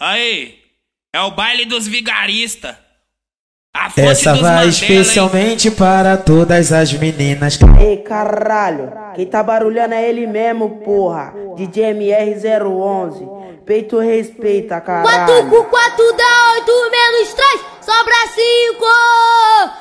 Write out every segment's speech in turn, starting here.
Aí, é o baile dos vigaristas. Essa vai Mandela, especialmente hein? para todas as meninas. Ei, caralho, quem tá barulhando é ele mesmo, porra. DJ MR011. Peito respeita, caralho. 4 com 4 dá 8 menos 3, sobra 5.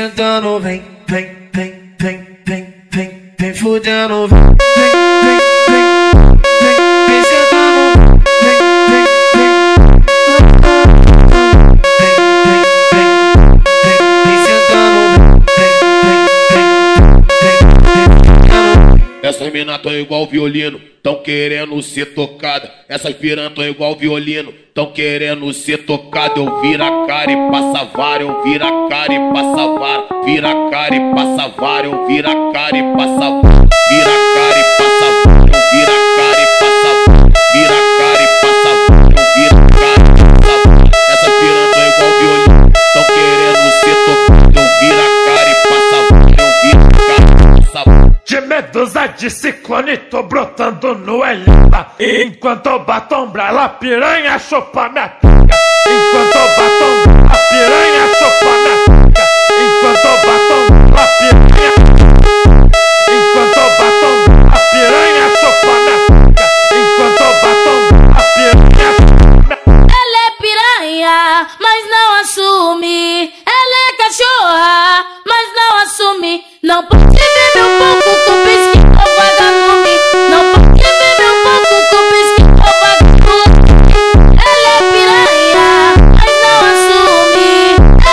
Sentando, vem, vem, vem, vem, vem, vem, vem fudendo, vem, vem, vem, vem, vem, vem sentando, vem, vem, vem, Essas minas tão igual violino, tão querendo ser tocada. Essas piranhas tão igual violino, tão querendo ser tocada. Eu vira a cara e passa vara, eu vira a cara e passa vara. Vira a cara e passa vara, eu vira a cara e passa vara. Vira a cara e medusa de ciclone, tô brotando no Elita. Enquanto eu bato ombra, a piranha chupa minha pica. Enquanto eu bato